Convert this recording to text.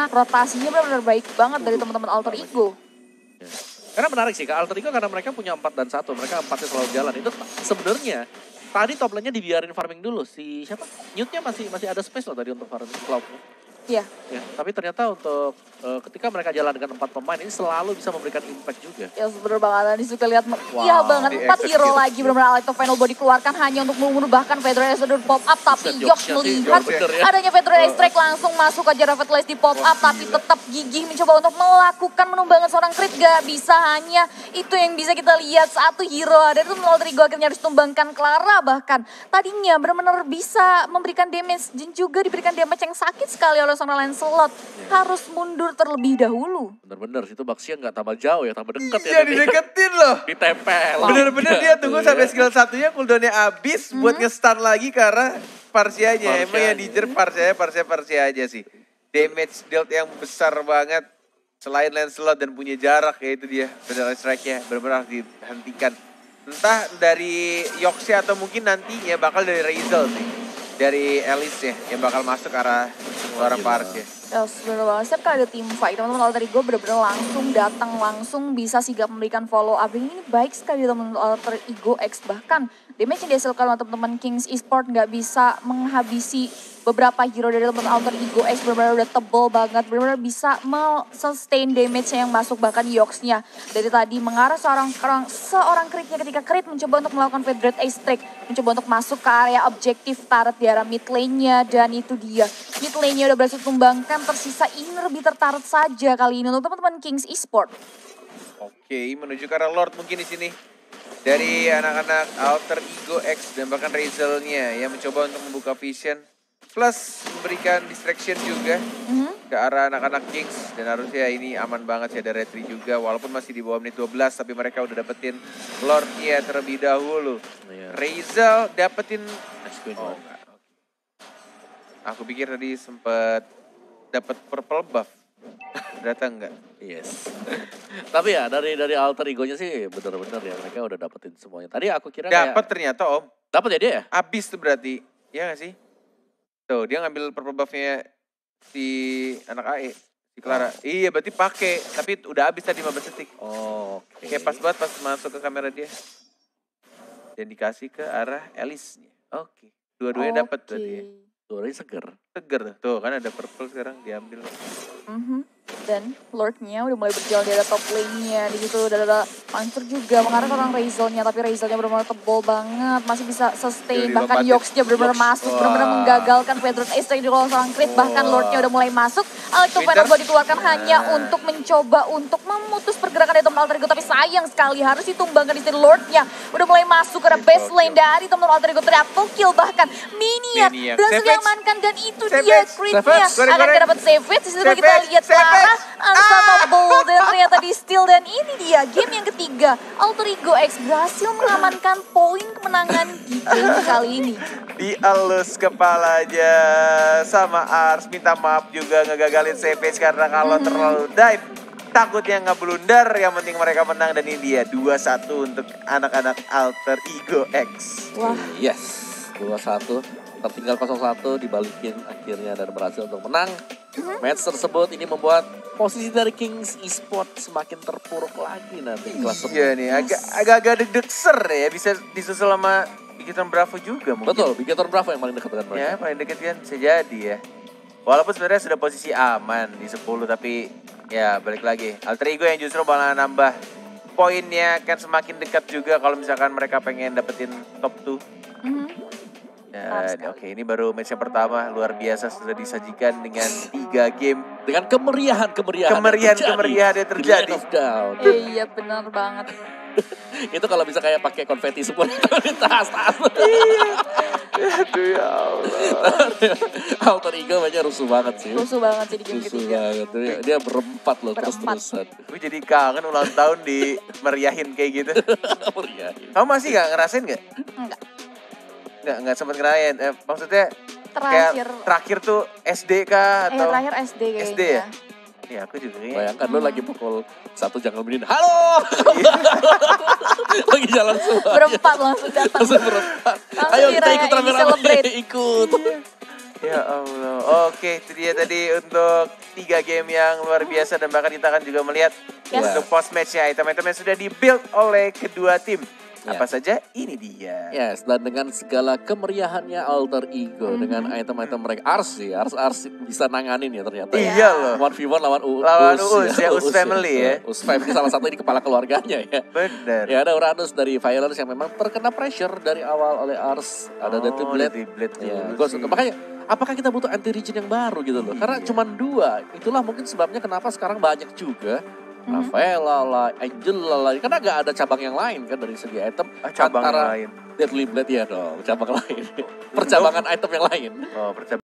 karena rotasinya benar-benar baik banget dari teman-teman Alter Ego. Karena menarik sih, Kak Alter Ego karena mereka punya 4 dan 1, mereka empatnya selalu jalan. Itu sebenarnya tadi top lane-nya dibiarin farming dulu. Si siapa? Newt-nya masih masih ada space loh tadi untuk farming cloud-nya. Iya. Ya, tapi ternyata untuk eh, ketika mereka jalan dengan empat pemain ini selalu bisa memberikan impact juga. Ya bener banget, tadi suka lihat Wow, iya banget. empat hero lagi benar-benar Alito Final Body keluarkan hanya untuk membunuh bahkan Pedro Esodor pop up tapi sih, melihat ya. adanya Pedro Strike langsung masuk aja Ravetlace di pop up tapi tetap gigih mencoba untuk melakukan menumbangan seorang crit gak bisa hanya itu yang bisa kita lihat satu hero ada. Itu Rodrigo akhirnya harus tumbangkan Clara. Bahkan tadinya benar-benar bisa memberikan damage dan juga diberikan damage yang sakit sekali oleh seorang Lancelot harus mundur terlebih dahulu. Bener-bener situ Baxia nggak tambah jauh ya, tambah dekat ya. Iya dideketin loh. Ditempel. Bener-bener dia tunggu Tuh, sampai skill satunya cooldownnya habis buat nge-stun lagi arah Parsianya. Emang yang dijer Parsianya, Parsia, Parsia aja sih. Damage dealt yang besar banget. Selain Lancelot dan punya jarak ya itu dia. Beneran strike-nya bener-bener harus dihentikan. Entah dari Yoxia atau mungkin nantinya bakal dari Razel sih. Dari Alice ya yang bakal masuk ke arah seorang gila. Parsia. Ya bener banget, setiap kali ada tim fight, teman-teman Alter Ego bener-bener langsung datang, langsung bisa sigap memberikan follow up. Ini baik sekali teman-teman Alter Ego X. Bahkan damage yang dihasilkan oleh teman-teman Kings Esport nggak bisa menghabisi beberapa hero dari teman Alter Ego X benar-benar udah tebel banget, benar-benar bisa sustain damage yang masuk bahkan Yox-nya. Dari tadi mengarah seorang seorang, seorang critnya ketika crit mencoba untuk melakukan Federate Ace Trick, mencoba untuk masuk ke area objektif turret di arah mid lane-nya dan itu dia. Mid lane-nya udah berhasil tumbangkan, tersisa inner bitter turret saja kali ini untuk teman-teman Kings Esport. Oke, menuju ke arah Lord mungkin di sini. Dari anak-anak Alter Ego X dan bahkan Razel-nya yang mencoba untuk membuka vision. Plus memberikan distraction juga Mhm. ke arah anak-anak Kings. Dan harusnya ini aman banget sih ada retri juga. Walaupun masih di bawah menit 12 tapi mereka udah dapetin Lord-nya terlebih dahulu. Iya. Razel dapetin... Oh enggak. Aku pikir tadi sempet dapet purple buff. Ternyata enggak. Yes. Tapi ya dari dari alter egonya sih bener-bener ya mereka udah dapetin semuanya. Tadi aku kira kayak Dapat ternyata om. dapat ya dia ya? Abis tuh berarti. Iya gak sih? Tuh, dia ngambil purple buff-nya si anak AE. Si Clara. Iya, berarti pakai. Tapi udah habis tadi 15 detik. Oh, Oke. Kayak pas banget pas masuk ke kamera dia. Dan dikasih ke arah Alice-nya. Oke. Dua-duanya dapat Oke. berarti ya. Suaranya seger. Seger tuh. Tuh kan ada purple sekarang diambil. Mhm. Dan Lord-nya udah mulai berjalan di ada top lane-nya. Di situ udah ada Monster juga mengarah ke orang Razel-nya. Tapi Razel-nya benar-benar tebal banget. Masih bisa sustain. Udah Bahkan. Yox-nya benar-benar masuk. Benar-benar menggagalkan Pedro Ace di kalau seorang crit. Bahkan. Lord-nya udah mulai masuk. Alto. Final Body dikeluarkan hanya Nah. untuk mencoba untuk memutus pergerakan dari teman Alter Ego. Tapi sayang sekali harus ditumbangkan di sini Lord-nya. Udah mulai masuk ke arah base lane dari teman Alter Ego. Triple kill bahkan. Minion berhasil diamankan. Dan itu Savage. dia crit-nya. Akan dapat Savage. Di situ kita lihat Clara Savage. unstoppable dan ternyata di steal dan ini dia game yang ketiga Alter Ego X berhasil mengamankan poin kemenangan di game kali ini. Dielus kepalanya sama Ars. Minta maaf juga ngegagalin Savage karena kalau Mhm. terlalu dive. Takutnya nggak blunder, yang penting mereka menang dan ini dia 2-1 untuk anak-anak Alter Ego X. Wah, Yes. 2-1. Tertinggal 0-1 dibalikin akhirnya dan berhasil untuk menang. Match tersebut ini membuat posisi dari Kings Esport semakin terpuruk lagi nanti kelas Iya nih, agak agak-agak deg-deg ser ya bisa disusul sama Bikiton Bravo juga mungkin. Betul, Bigator Bravo yang paling dekat dengan mereka. Ya, paling deket kan bisa jadi ya. Walaupun sebenarnya sudah posisi aman di 10 tapi ya balik lagi. Alter Ego yang justru malah nambah poinnya kan semakin dekat juga kalau misalkan mereka pengen dapetin top 2. mhm. Benar Dan oke ini baru match yang pertama luar biasa sudah disajikan dengan tiga game. Dengan kemeriahan-kemeriahan yang Kemeriahan-kemeriahan yang di terjadi. Lane of Down. Eh, iya benar banget. Itu kalau bisa kayak pakai konfeti semua di tas-tas. Aduh ya Allah. Alter Ego banyak rusuh banget sih. Rusuh banget sih di game Rusuh ketiga. banget. Dia, dia berempat loh terus-terusan. Gue jadi kangen ulang tahun di meriahin kayak gitu. Meriah. Kamu masih gak ngerasain gak? Enggak. Nggak, nggak sempet ngerayain. Eh, maksudnya Terakhir. kayak terakhir tuh SD kah Eh, atau? terakhir SD kayaknya. SD ya? Iya aku juga kayaknya. Bayangkan lo lagi pukul satu jangan berdiri. Halo! lagi jalan semua. Berempat langsung datang. Langsung berempat. Langsung Ayo kita ikut rame-rame. Ikut. Ya Allah. Oke, itu dia tadi untuk tiga game yang luar biasa dan bahkan kita akan juga melihat Yes. untuk post matchnya item-item yang sudah di-build oleh kedua tim. Ya. Apa saja? Ini dia. Yes, dan dengan segala kemeriahannya alter ego Mhm. dengan item-item mereka Ars sih, Ars Ars bisa nanganin ya ternyata. Iya loh. One v one lawan U, Lawan Uus ya, Uus family ya. Us family salah satu ini kepala keluarganya ya. Bener. Ya ada Uranus dari Violence yang memang terkena pressure dari awal oleh Ars. Ada Deadly Oh, Blade. Deadly Blade Ya, sih. suka. Makanya apakah kita butuh anti region yang baru gitu loh? Karena Iya. cuma dua. Itulah mungkin sebabnya kenapa sekarang banyak juga Mhm. Rafaela lah, Angela lah, karena nggak ada cabang yang lain kan dari segi item. Ah, cabang Antara lain. Deadly Blade ya dong, cabang lain. Percabangan item yang lain. Oh, percaya